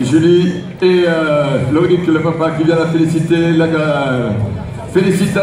Julie et euh, Loïc, le papa qui vient la féliciter. La, euh, félicitations.